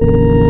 you